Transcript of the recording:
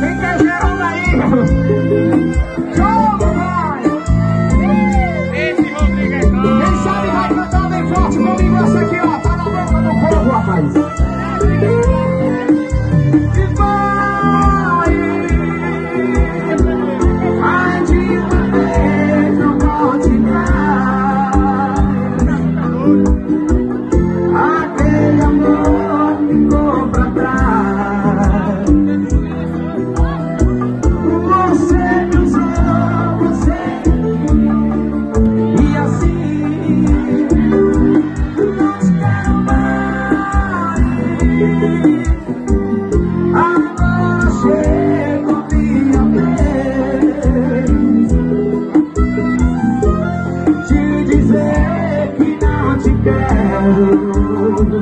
¡Venga, ahí! ¡No! down.